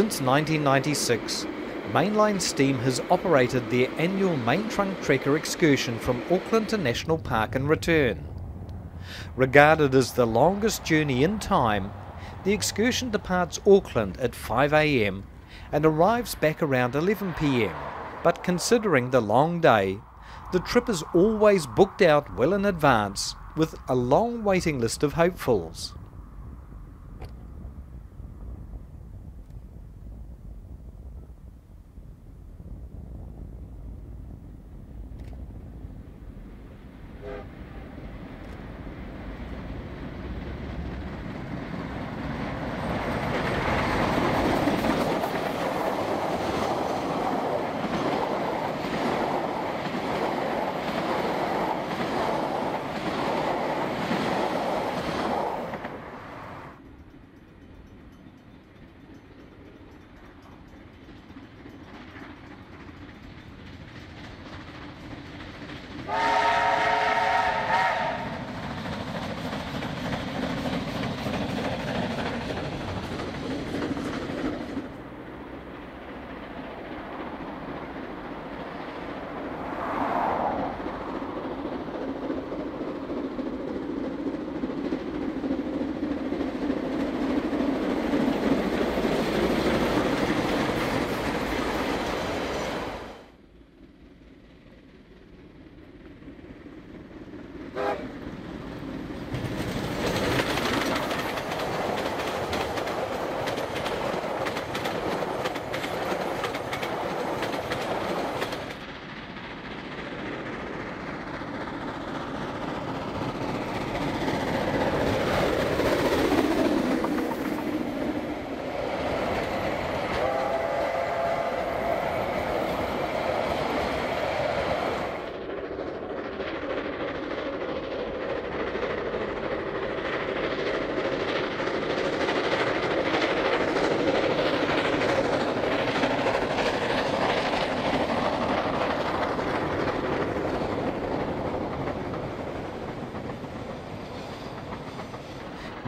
Since 1996, Mainline Steam has operated their annual main trunk trekker excursion from Auckland to National Park and return. Regarded as the longest journey in time, the excursion departs Auckland at 5am and arrives back around 11pm. But considering the long day, the trip is always booked out well in advance with a long waiting list of hopefuls.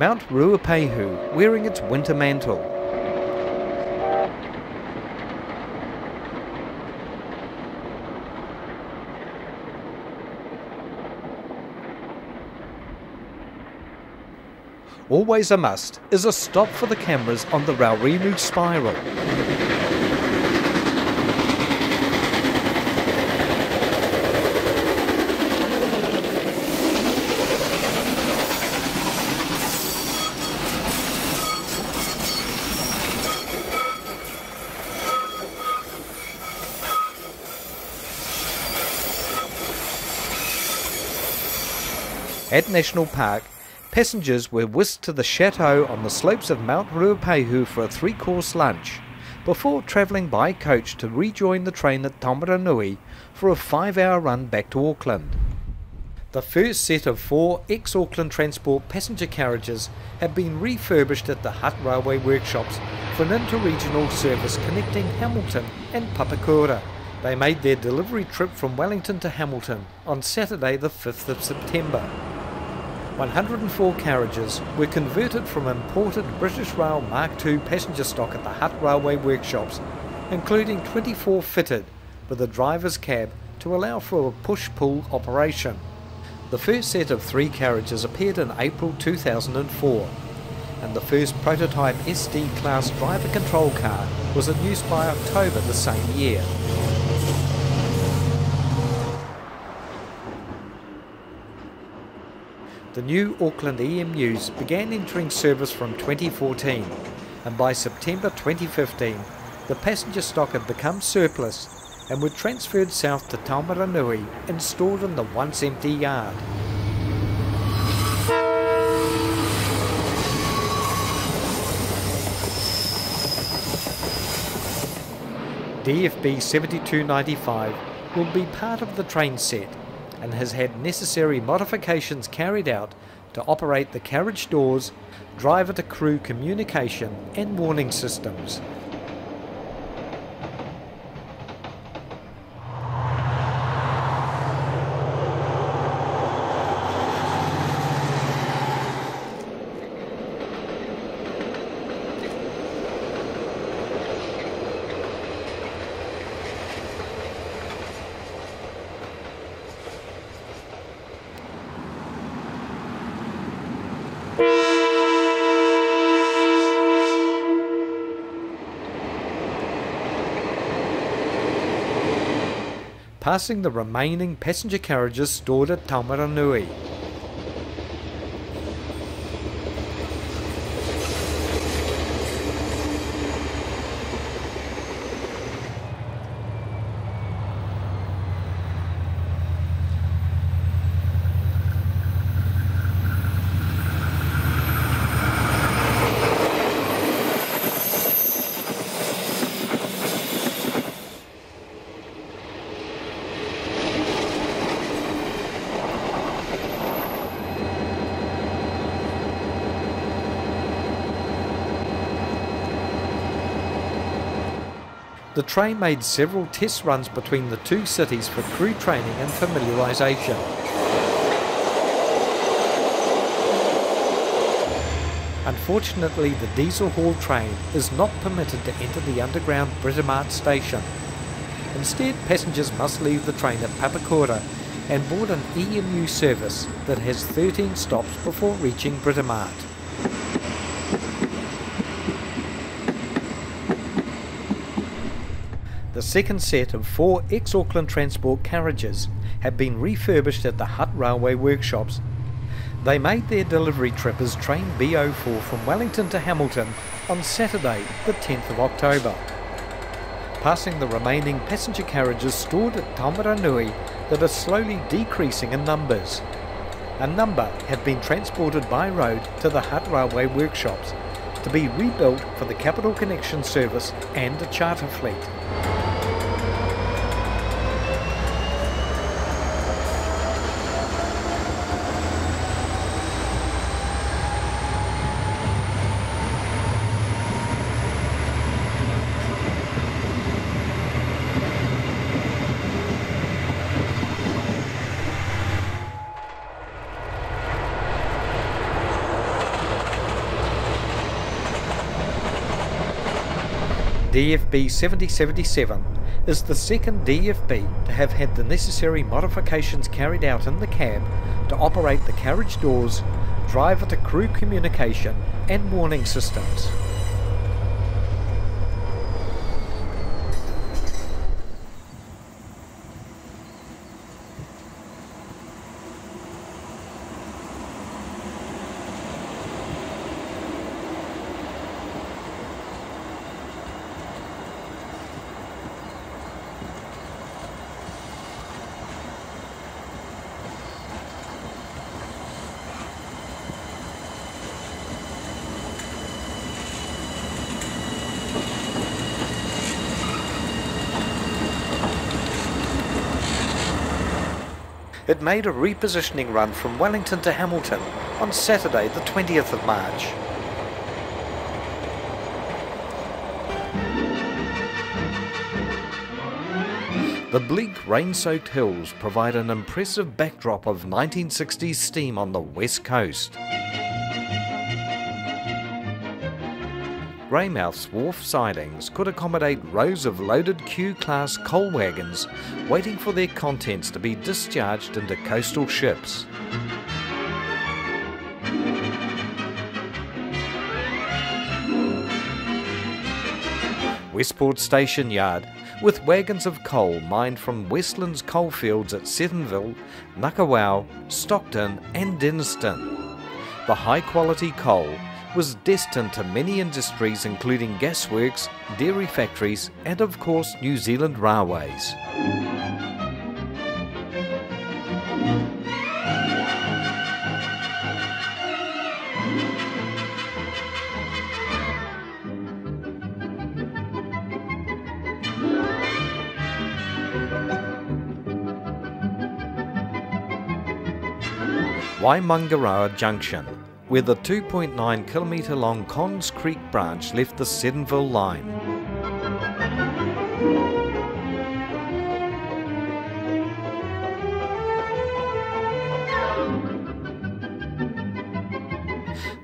Mount Ruapehu wearing its winter mantle. Always a must is a stop for the cameras on the Raurimu spiral. At National Park, passengers were whisked to the chateau on the slopes of Mount Ruapehu for a three course lunch, before travelling by coach to rejoin the train at Taumarunui for a five hour run back to Auckland. The first set of four ex Auckland Transport passenger carriages have been refurbished at the Hutt Railway workshops for an interregional service connecting Hamilton and Papakura. They made their delivery trip from Wellington to Hamilton on Saturday, the 5th of September. 104 carriages were converted from imported British Rail Mark II passenger stock at the Hutt Railway workshops, including 24 fitted with a driver's cab to allow for a push-pull operation. The first set of three carriages appeared in April 2004, and the first prototype SD class driver control car was in use by October the same year. The new Auckland EMUs began entering service from 2014 and by September 2015 the passenger stock had become surplus and were transferred south to Taumarunui and stored in the once empty yard. DFB 7295 will be part of the train set and has had necessary modifications carried out to operate the carriage doors, driver to crew communication and warning systems. Passing the remaining passenger carriages stored at Taumarunui. Train made several test runs between the two cities for crew training and familiarisation. Unfortunately, the diesel haul train is not permitted to enter the underground Britomart station. Instead, passengers must leave the train at Papakura and board an EMU service that has 13 stops before reaching Britomart. The second set of four ex-Auckland Transport carriages have been refurbished at the Hutt Railway workshops. They made their delivery trip as train B04 from Wellington to Hamilton on Saturday the 10th of October, passing the remaining passenger carriages stored at Taumarunui that are slowly decreasing in numbers. A number have been transported by road to the Hutt Railway workshops to be rebuilt for the Capital Connection service and a charter fleet. DFB 7077 is the second DFB to have had the necessary modifications carried out in the cab to operate the carriage doors, driver to crew communication and warning systems. It made a repositioning run from Wellington to Hamilton on Saturday the 20th of March. The bleak, rain-soaked hills provide an impressive backdrop of 1960s steam on the west coast. Greymouth's wharf sidings could accommodate rows of loaded Q-class coal wagons waiting for their contents to be discharged into coastal ships. Westport Station Yard, with wagons of coal mined from Westland's coalfields at Seddonville, Ngakawau, Stockton and Denniston. The high quality coal was destined to many industries including gasworks, dairy factories and of course New Zealand railways. Waimangaroa Junction where the 2.9 kilometre long Conns Creek branch left the Seddonville line.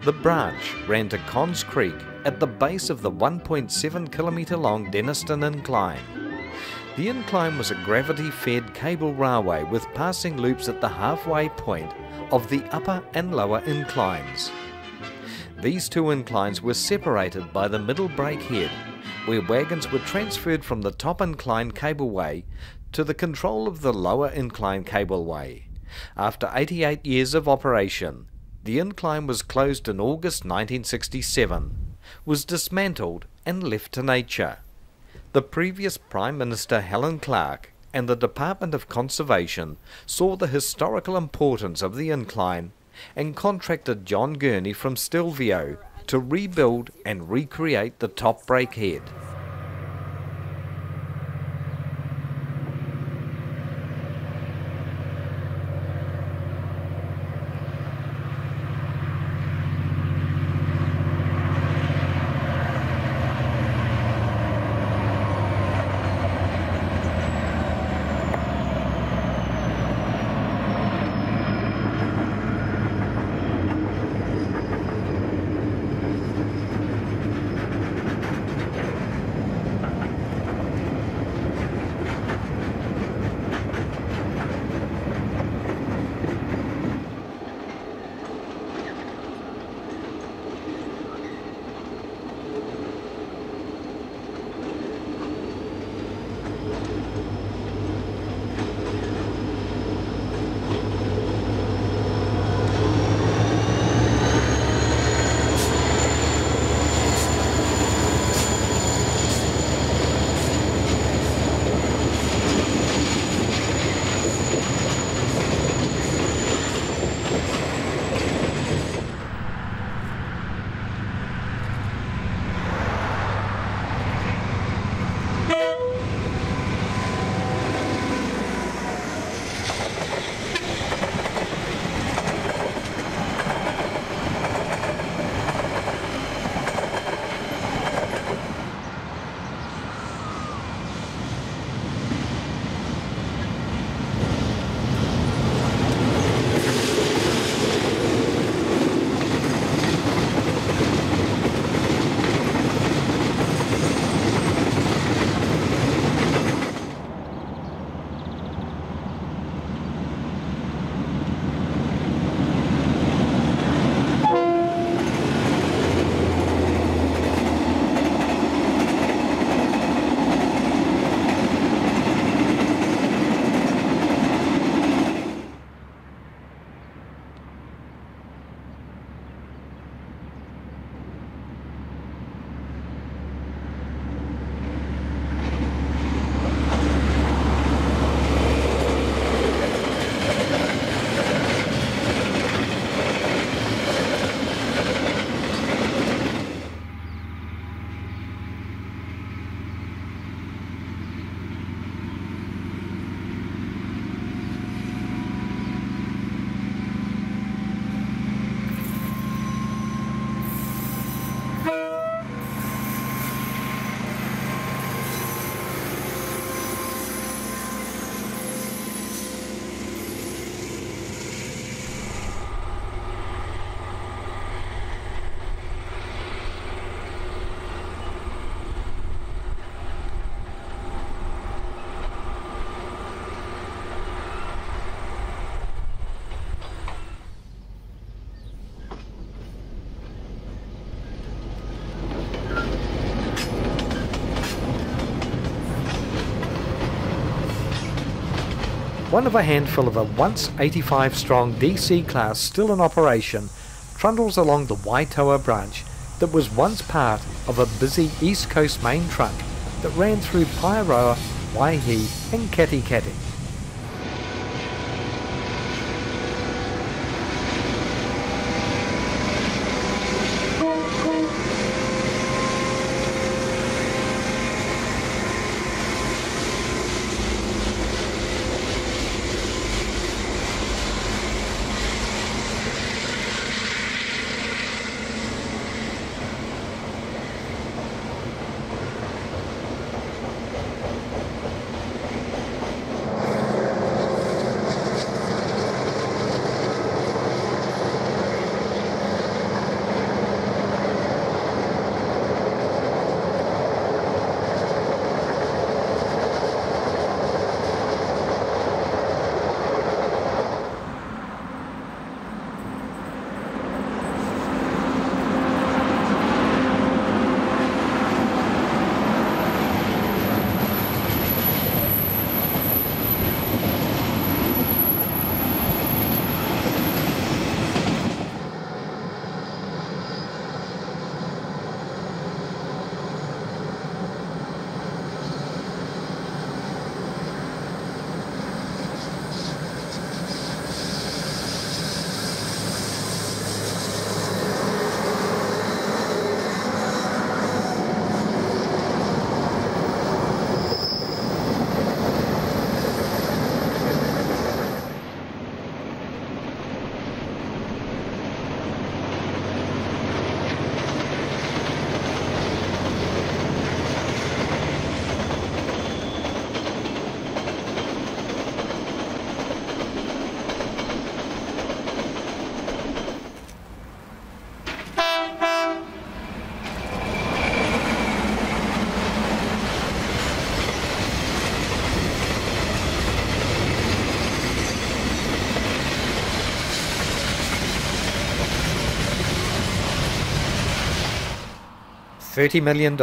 The branch ran to Conns Creek at the base of the 1.7 kilometre long Denniston Incline. The incline was a gravity fed cable railway with passing loops at the halfway point of the upper and lower inclines. These two inclines were separated by the middle brake head, where wagons were transferred from the top incline cableway to the control of the lower incline cableway. After 88 years of operation, the incline was closed in August 1967, was dismantled and left to nature. The previous Prime Minister Helen Clark and the Department of Conservation saw the historical importance of the incline and contracted John Gurney from Stelvio to rebuild and recreate the top brakehead. One of a handful of a once 85 strong DC class still in operation trundles along the Waitoa branch that was once part of a busy East Coast main trunk that ran through Paeroa, Waihi and Katikati. $30 million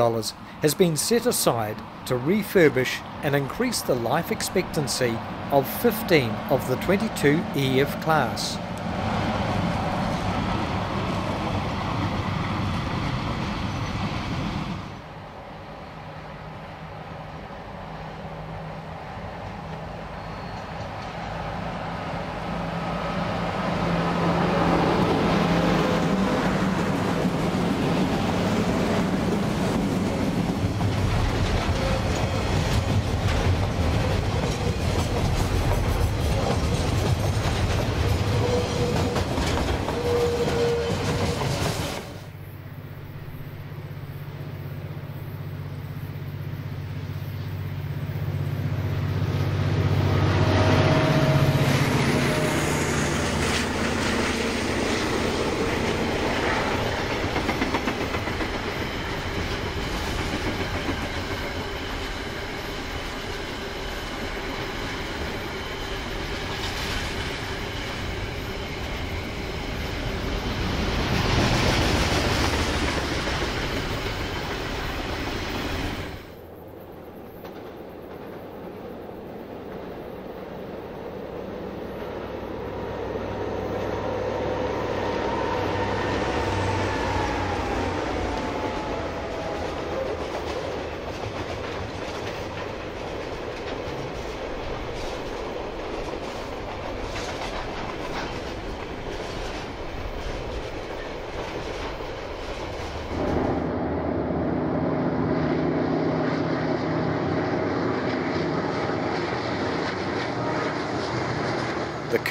has been set aside to refurbish and increase the life expectancy of 15 of the 22 EF class.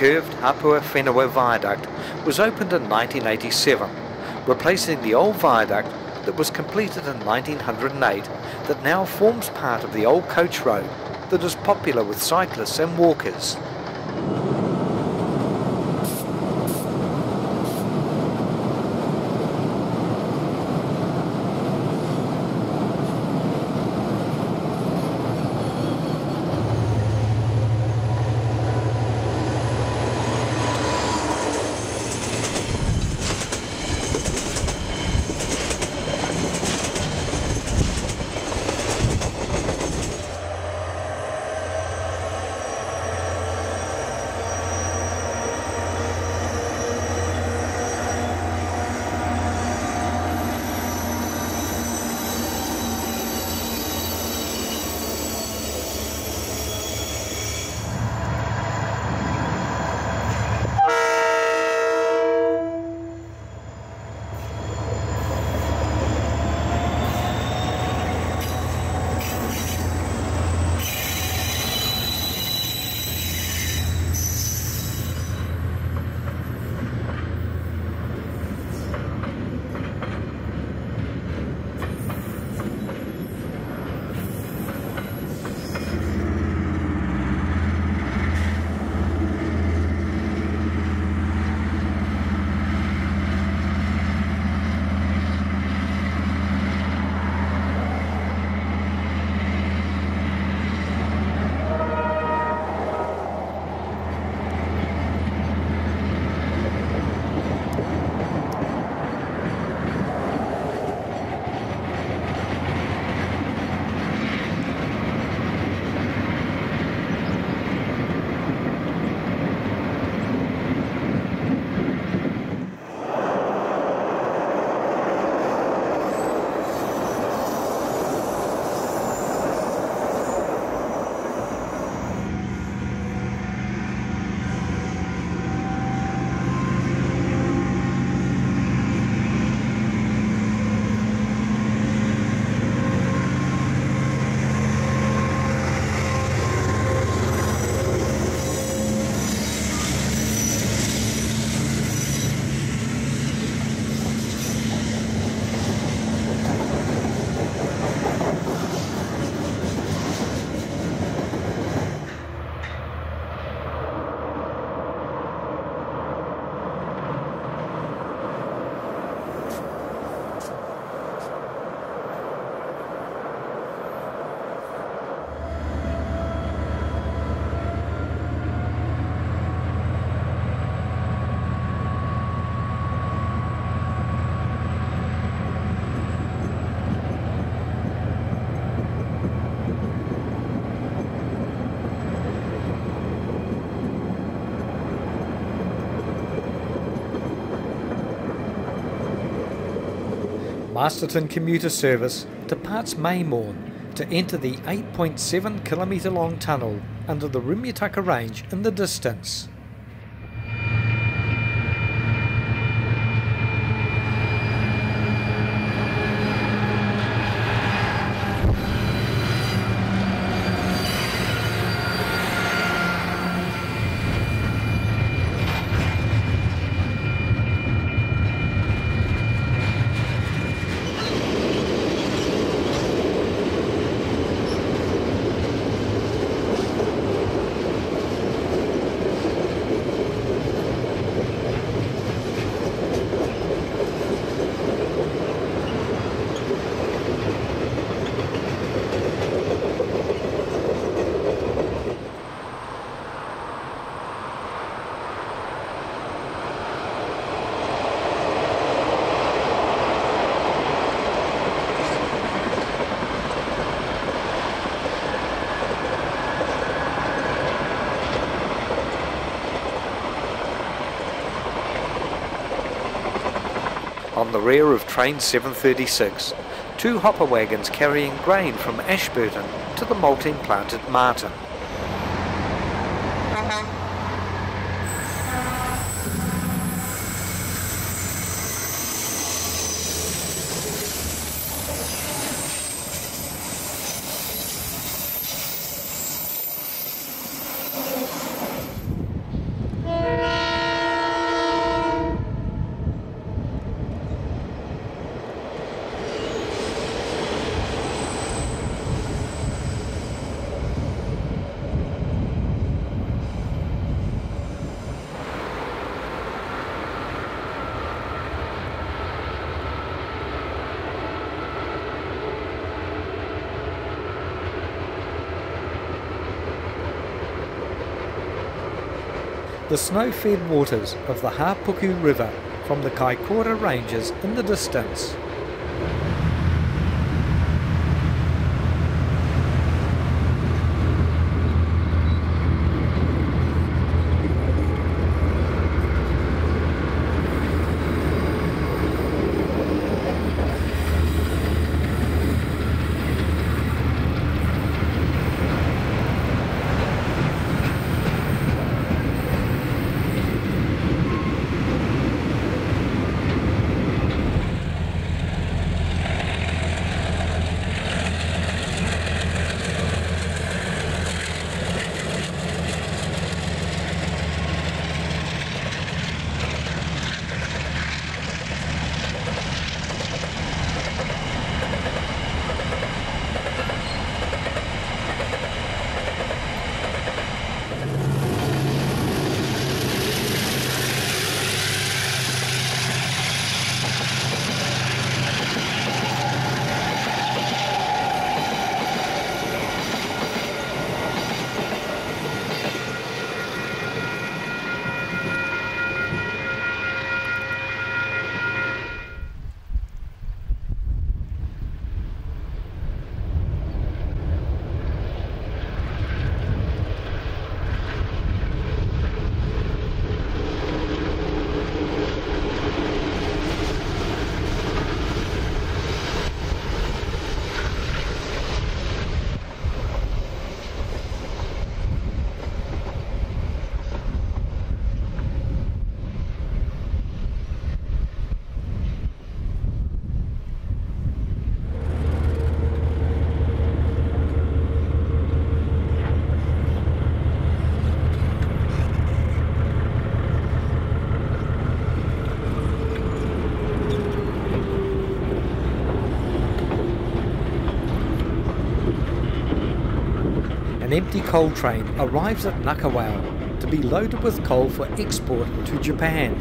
Curved Hapuawhenua Viaduct was opened in 1987, replacing the old viaduct that was completed in 1908 that now forms part of the old coach road that is popular with cyclists and walkers. Masterton commuter service departs Maymorn to enter the 8.7 kilometre long tunnel under the Rimutaka Range in the distance. The rear of train 736, two hopper wagons carrying grain from Ashburton to the malting plant at Marton. The snow-fed waters of the Hapuku River from the Kaikoura Ranges in the distance. Empty coal train arrives at Ngakawau to be loaded with coal for export to Japan.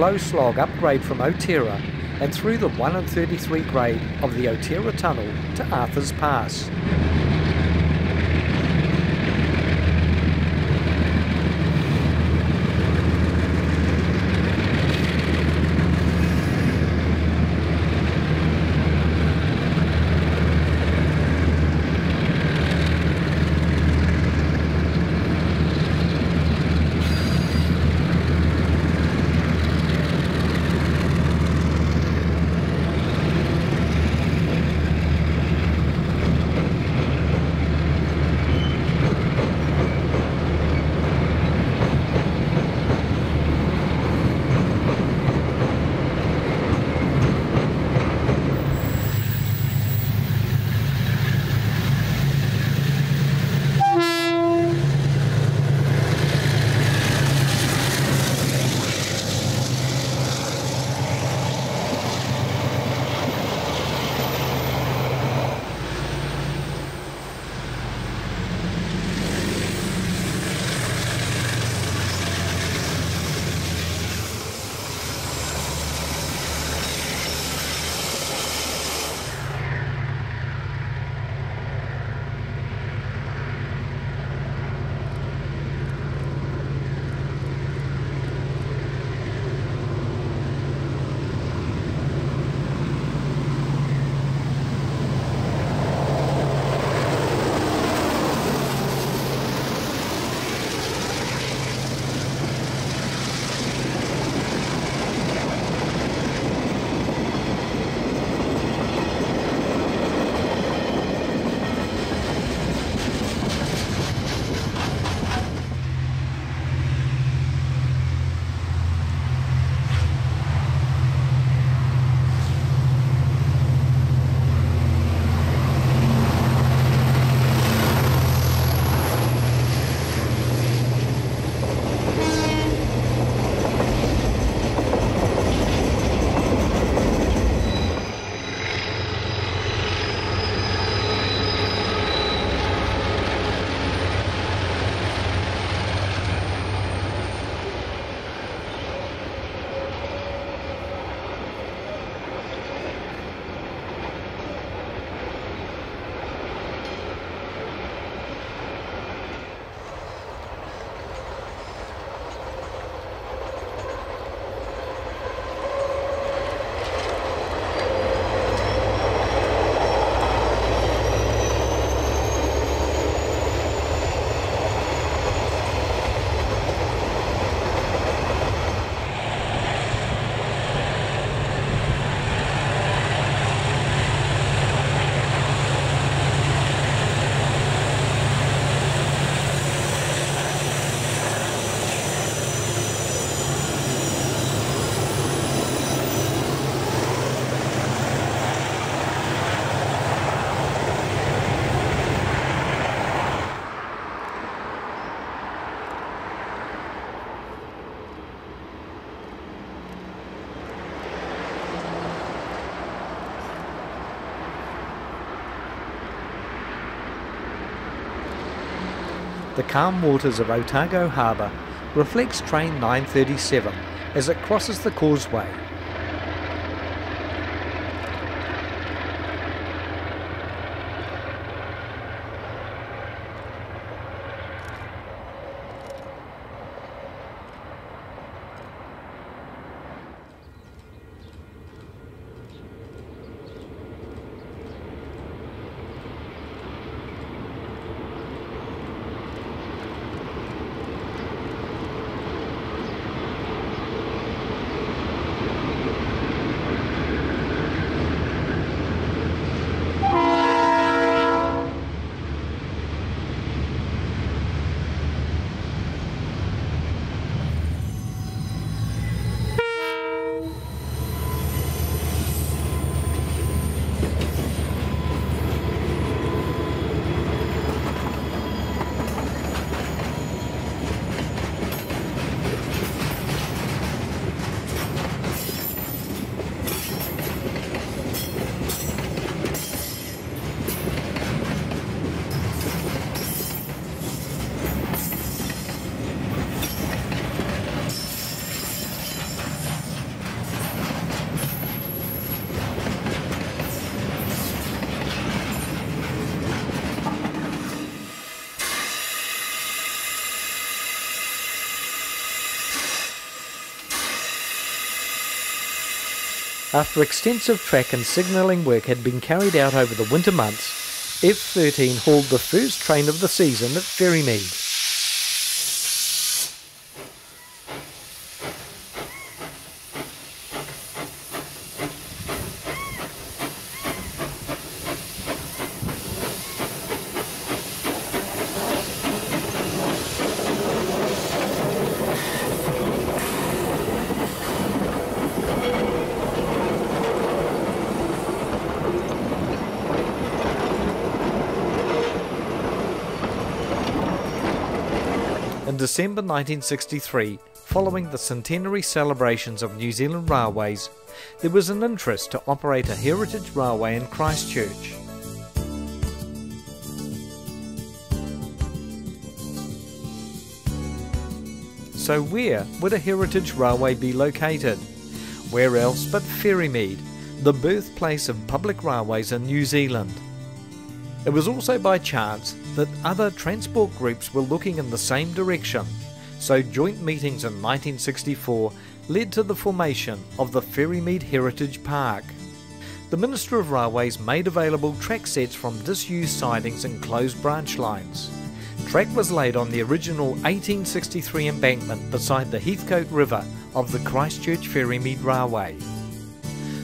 Slow slog upgrade from Otira and through the 1 and 33 grade of the Otira Tunnel to Arthur's Pass. The calm waters of Otago Harbour reflects train 937 as it crosses the causeway. After extensive track and signalling work had been carried out over the winter months, F13 hauled the first train of the season at Ferrymead. December 1963, following the centenary celebrations of New Zealand Railways, there was an interest to operate a heritage railway in Christchurch. So where would a heritage railway be located? Where else but Ferrymead, the birthplace of public railways in New Zealand? It was also by chance that other transport groups were looking in the same direction, so joint meetings in 1964 led to the formation of the Ferrymead Heritage Park. The Minister of Railways made available track sets from disused sidings and closed branch lines. Track was laid on the original 1863 embankment beside the Heathcote River of the Christchurch Ferrymead Railway.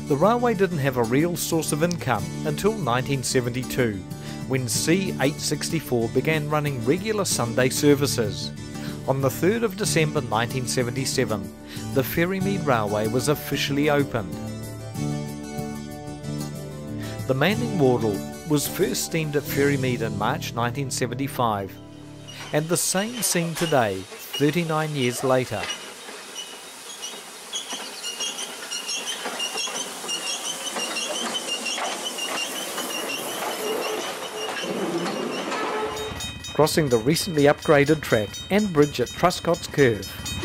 The railway didn't have a real source of income until 1972 when C864 began running regular Sunday services. On the 3rd of December 1977, the Ferrymead Railway was officially opened. The Manning Wardle was first steamed at Ferrymead in March 1975, and the same scene today, 39 years later. Crossing the recently upgraded track and bridge at Truscott's Curve.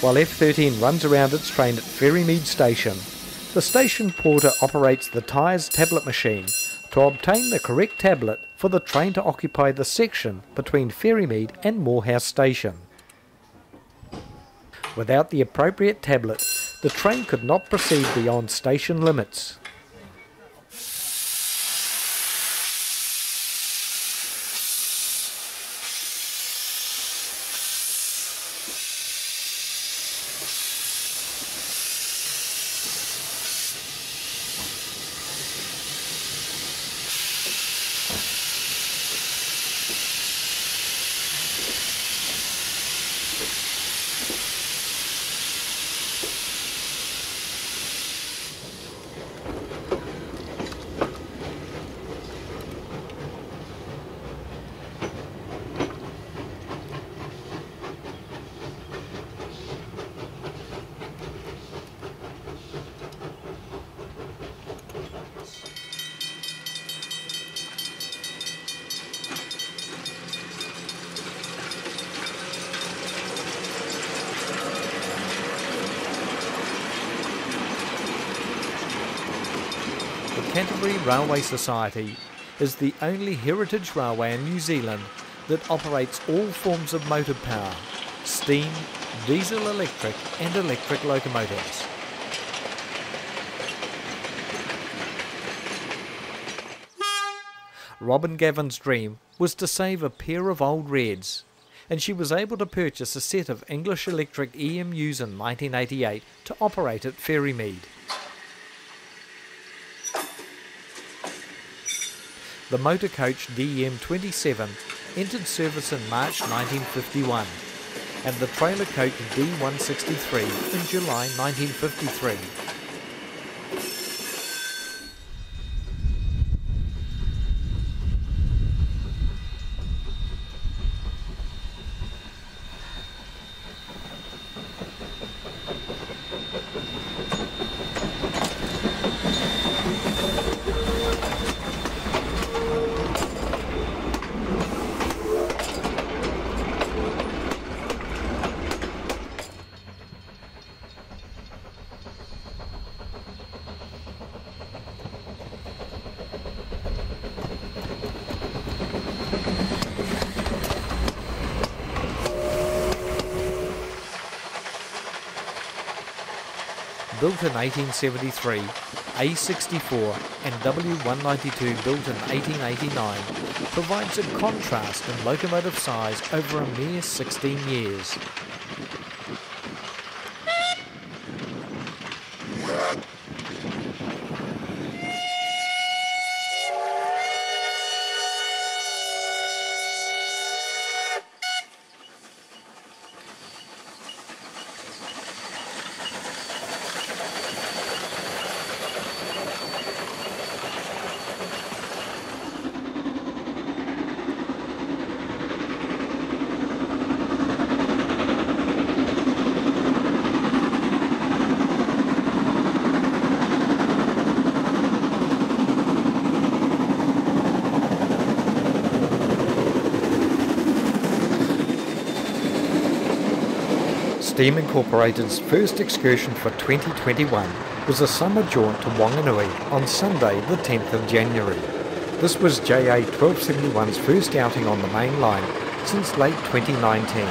While F13 runs around its train at Ferrymead Station. The station porter operates the Tyer's tablet machine to obtain the correct tablet for the train to occupy the section between Ferrymead and Moorhouse Station. Without the appropriate tablet, the train could not proceed beyond station limits. Canterbury Railway Society is the only heritage railway in New Zealand that operates all forms of motor power steam, diesel electric, and electric locomotives. Robin Gavin's dream was to save a pair of old Reds, and she was able to purchase a set of English Electric EMUs in 1988 to operate at Ferrymead. The motor coach DM27 entered service in March 1951 and the trailer coach D163 in July 1953. Built in 1873, A64 and W192 built in 1889, provides a contrast in locomotive size over a mere 16 years. Steam Incorporated's first excursion for 2021 was a summer jaunt to Wanganui on Sunday the 10th of January. This was JA 1271's first outing on the main line since late 2019.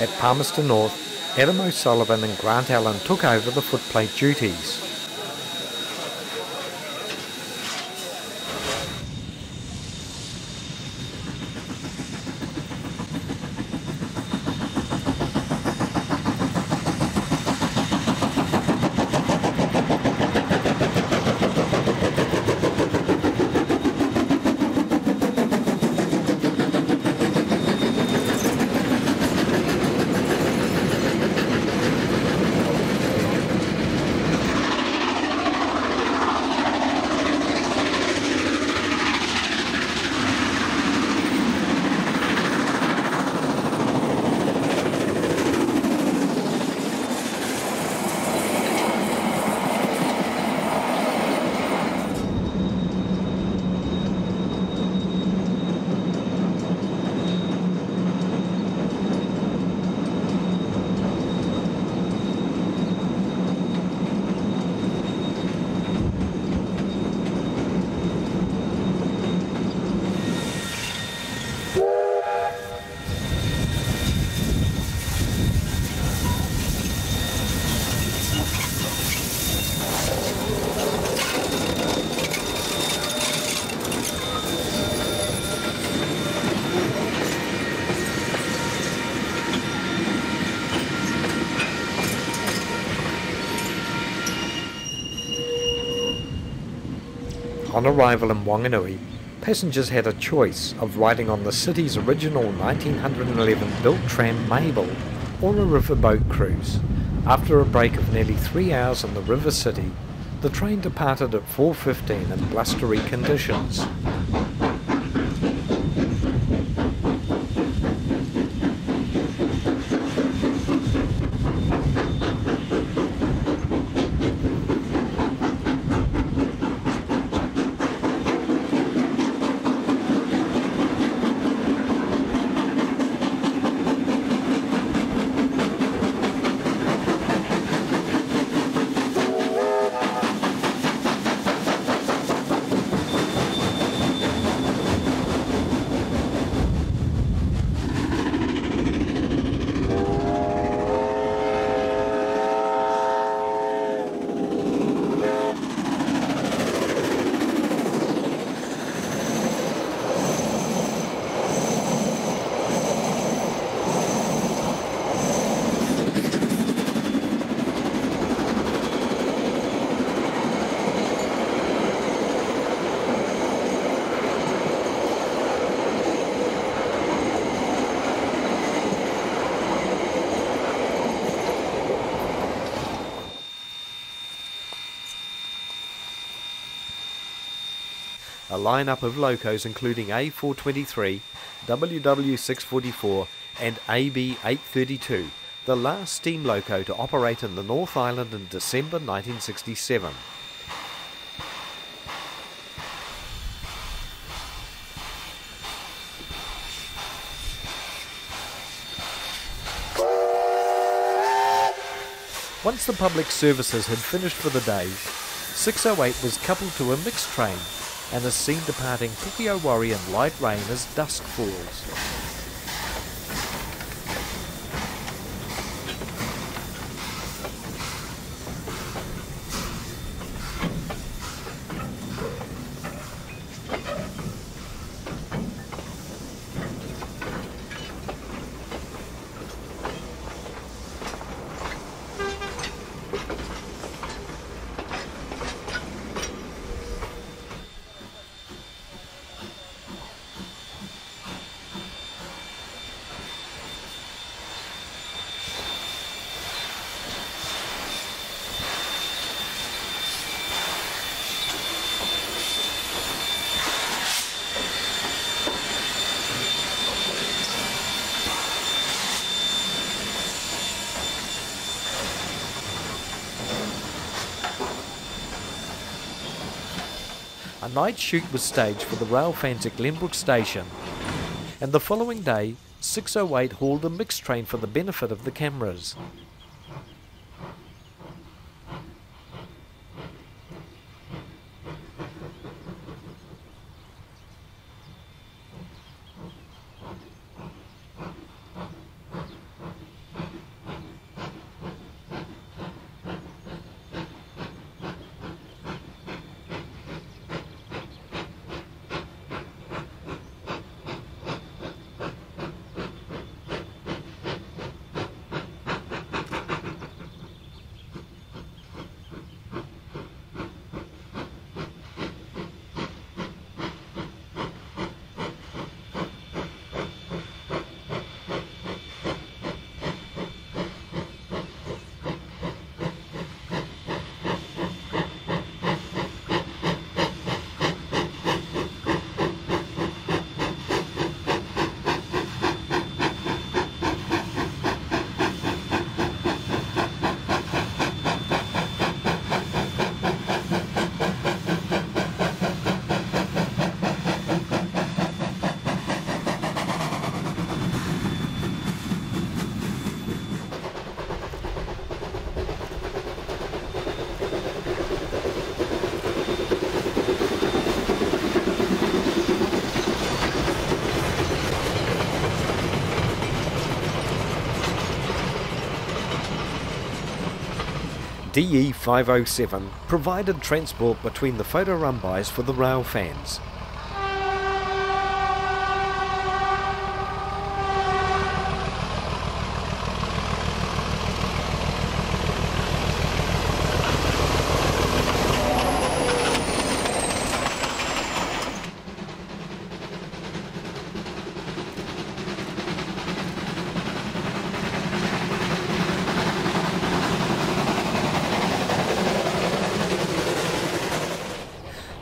At Palmerston North, Adam O'Sullivan and Grant Allen took over the footplate duties. On arrival in Wanganui, passengers had a choice of riding on the city's original 1911 built tram Mabel or a riverboat cruise. After a break of nearly three hours in the river city, the train departed at 4.15 in blustery conditions. Lineup of locos including A423, WW644 and AB832, the last steam loco to operate in the North Island in December 1967. Once the public services had finished for the day, 608 was coupled to a mixed train and is seen departing Pukeoware in light rain as dusk falls. A night shoot was staged for the rail fans at Glenbrook Station, and the following day, 608 hauled a mixed train for the benefit of the cameras. DE 507 provided transport between the Whaurarambais for the rail fans.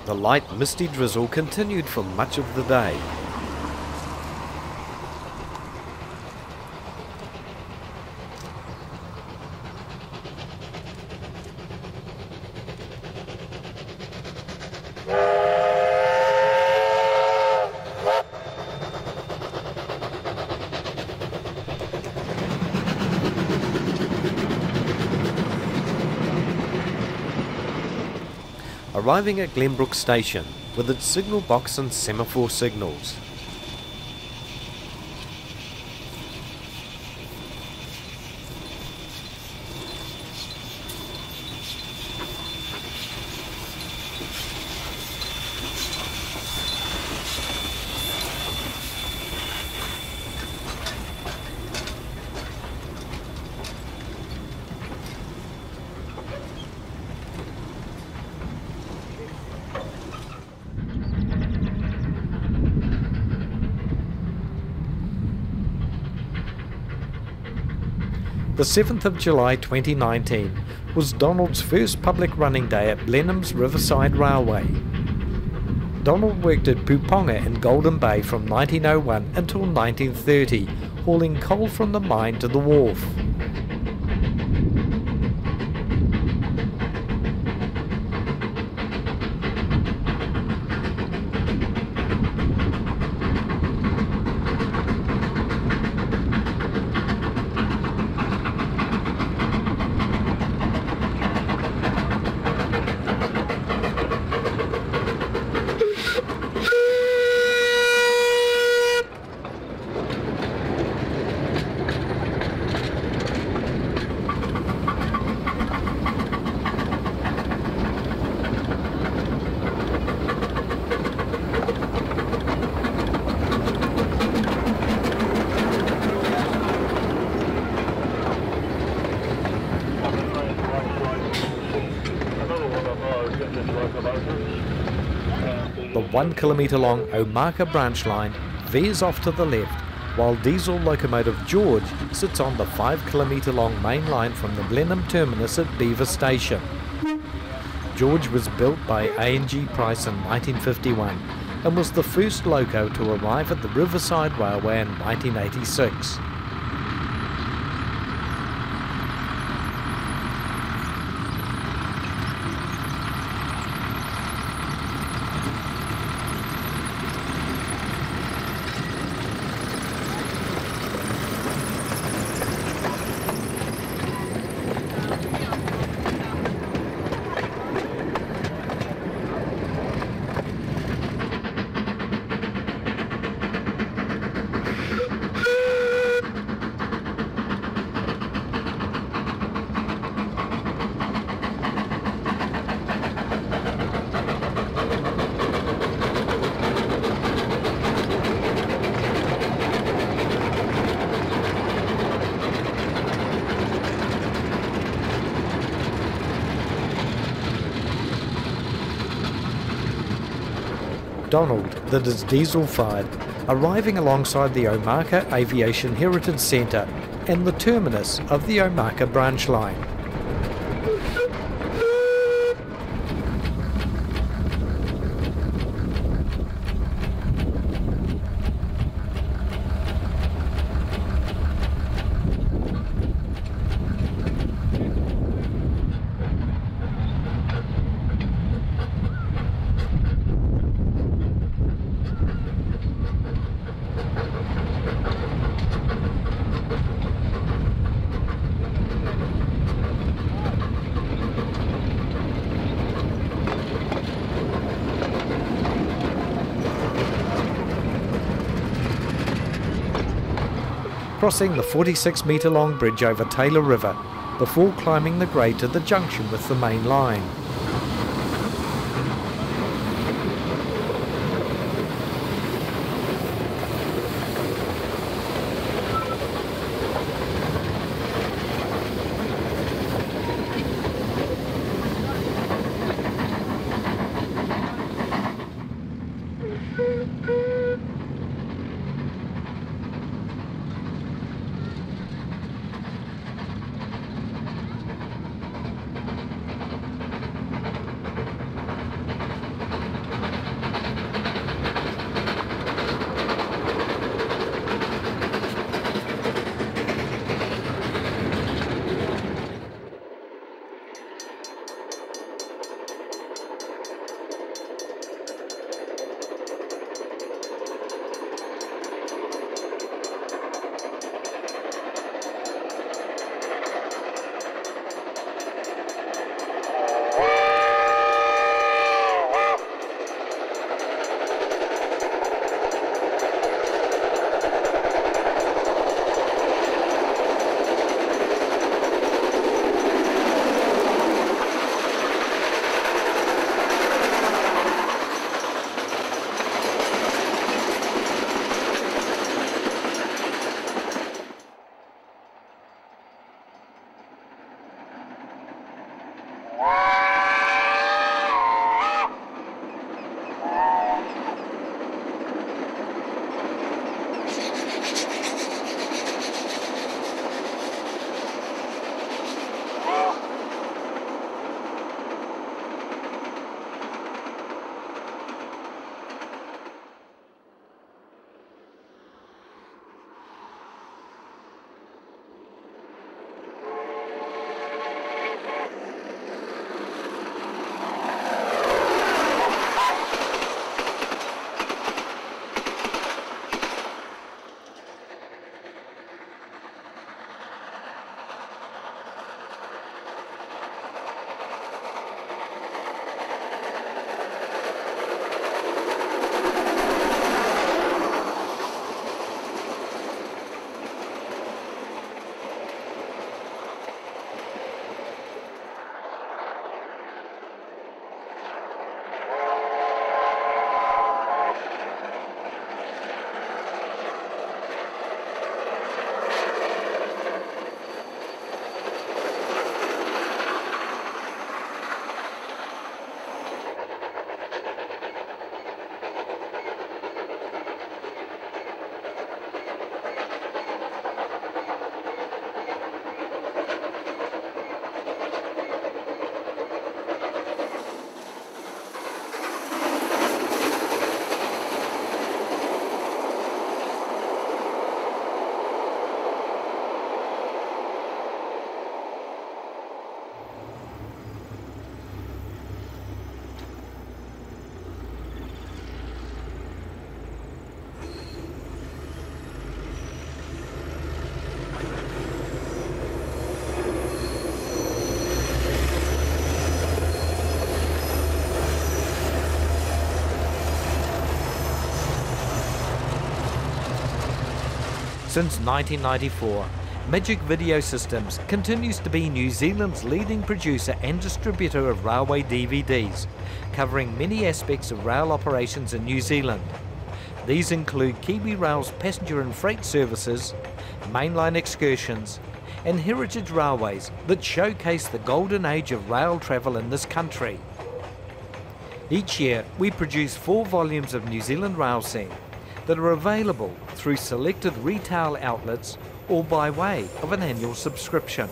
The light misty drizzle continued for much of the day. Arriving at Glenbrook Station with its signal box and semaphore signals. The 7th of July 2019 was Donald's first public running day at Blenheim's Riverside Railway. Donald worked at Puponga in Golden Bay from 1901 until 1930, hauling coal from the mine to the wharf. The one kilometre long Omaka branch line veers off to the left, while diesel locomotive George sits on the 5 kilometre long main line from the Blenheim terminus at Belvoir Station. George was built by A&G Price in 1951 and was the first loco to arrive at the Riverside Railway in 1986. Donald that is diesel fired, arriving alongside the Omaka Aviation Heritage Centre and the terminus of the Omaka branch line. Crossing the 46 metre long bridge over Taylor River before climbing the grade to the junction with the main line. Since 1994, Magic Video Systems continues to be New Zealand's leading producer and distributor of railway DVDs, covering many aspects of rail operations in New Zealand. These include Kiwi Rail's passenger and freight services, mainline excursions, and heritage railways that showcase the golden age of rail travel in this country. Each year, we produce four volumes of New Zealand Rail Scene that are available through selected retail outlets or by way of an annual subscription.